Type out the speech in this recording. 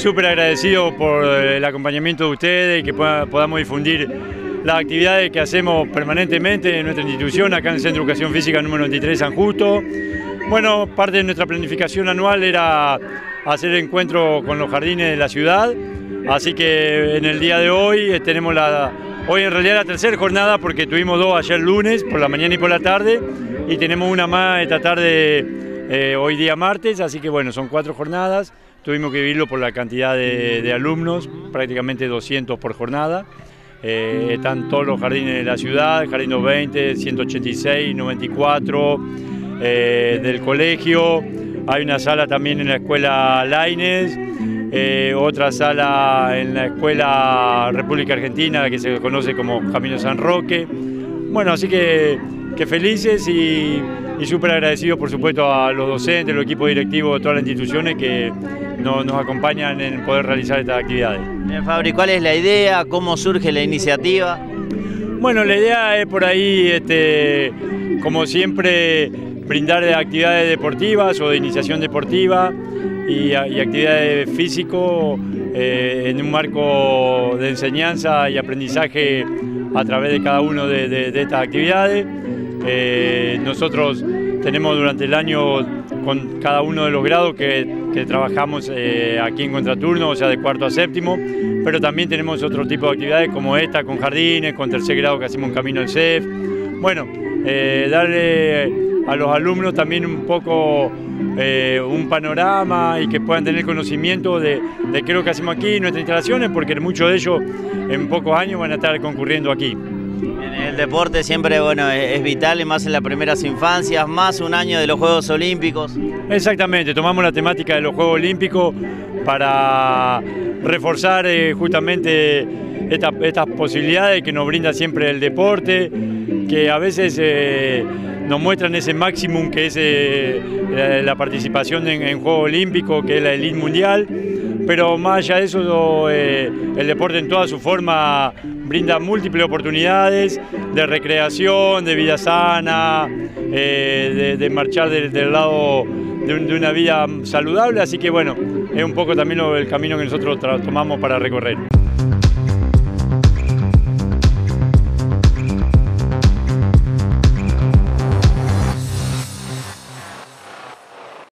súper agradecido por el acompañamiento de ustedes y que podamos difundir las actividades que hacemos permanentemente en nuestra institución, acá en el Centro de Educación Física número 93 San Justo. Bueno, parte de nuestra planificación anual era hacer encuentro con los jardines de la ciudad, así que en el día de hoy eh, tenemos la, hoy en realidad la tercera jornada porque tuvimos dos ayer lunes, por la mañana y por la tarde, y tenemos una más esta tarde, eh, hoy día martes, así que bueno, son cuatro jornadas, tuvimos que vivirlo por la cantidad de alumnos, prácticamente 200 por jornada. Eh, están todos los jardines de la ciudad, Jardín 20, 186, 94 del colegio. Hay una sala también en la escuela Laines, eh, otra sala en la escuela República Argentina que se conoce como Camino San Roque. Bueno, así que, que felices y, y súper agradecidos por supuesto a los docentes, los equipos directivos de todas las instituciones que nos, acompañan en poder realizar estas actividades. Fabri, ¿cuál es la idea? ¿Cómo surge la iniciativa? Bueno, la idea es por ahí, este, como siempre, brindar actividades deportivas o de iniciación deportiva y, actividades físico eh, en un marco de enseñanza y aprendizaje a través de cada una de, estas actividades. Eh, nosotros tenemos durante el año con cada uno de los grados que, trabajamos eh, aquí en Contraturno, o sea, de cuarto a séptimo, pero también tenemos otro tipo de actividades como esta, con jardines, con tercer grado que hacemos un camino al CEF. Bueno, eh, darle a los alumnos también un poco eh, un panorama y que puedan tener conocimiento de, de qué es lo que hacemos aquí, nuestras instalaciones, porque muchos de ellos en pocos años van a estar concurriendo aquí. El deporte siempre bueno, es vital y más en las primeras infancias, más un año de los Juegos Olímpicos. Exactamente, tomamos la temática de los Juegos Olímpicos para reforzar eh, justamente estas posibilidades que nos brinda siempre el deporte, que a veces eh, nos muestran ese máximo que es eh, la, participación en, en Juegos Olímpicos, que es la elite mundial pero más allá de eso, eh, el deporte en toda su forma brinda múltiples oportunidades de recreación, de vida sana, eh, de, marchar del, lado de, una vida saludable, así que bueno, es un poco también el camino que nosotros tomamos para recorrer.